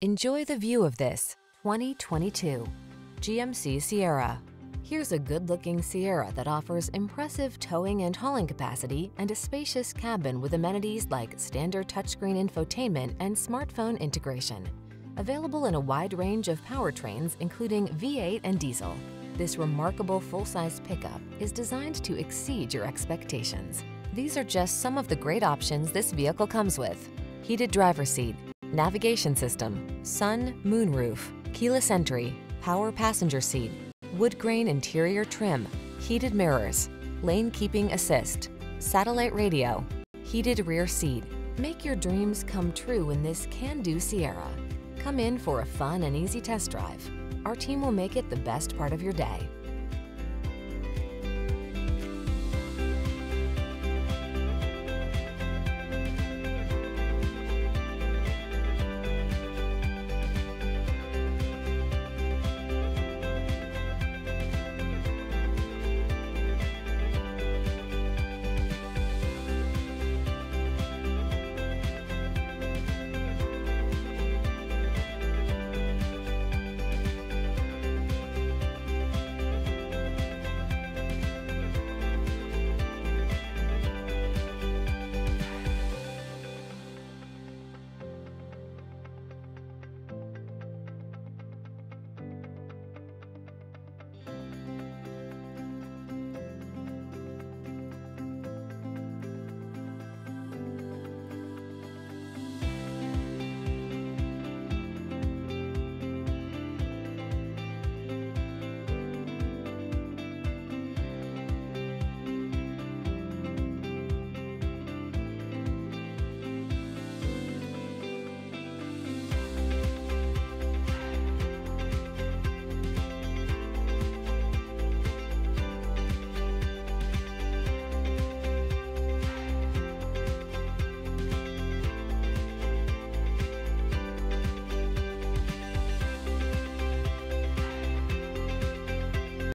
Enjoy the view of this 2022 GMC Sierra. Here's a good-looking Sierra that offers impressive towing and hauling capacity and a spacious cabin with amenities like standard touchscreen infotainment and smartphone integration. Available in a wide range of powertrains, including V8 and diesel, this remarkable full-size pickup is designed to exceed your expectations. These are just some of the great options this vehicle comes with. Heated driver seat, navigation system, sun, moonroof, keyless entry, power passenger seat, wood grain interior trim, heated mirrors, lane keeping assist, satellite radio, heated rear seat. Make your dreams come true in this can-do Sierra. Come in for a fun and easy test drive. Our team will make it the best part of your day.